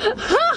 Ha!